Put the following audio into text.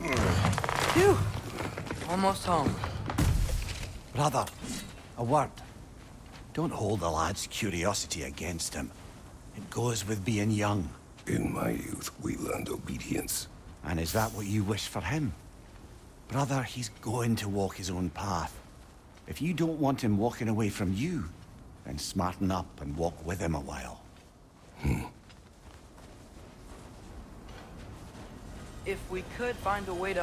Phew! Almost home. Brother, a word. Don't hold the lad's curiosity against him. It goes with being young. In my youth, we learned obedience. And is that what you wish for him? Brother, he's going to walk his own path. If you don't want him walking away from you, then smarten up and walk with him a while. Hmm. If we could find a way to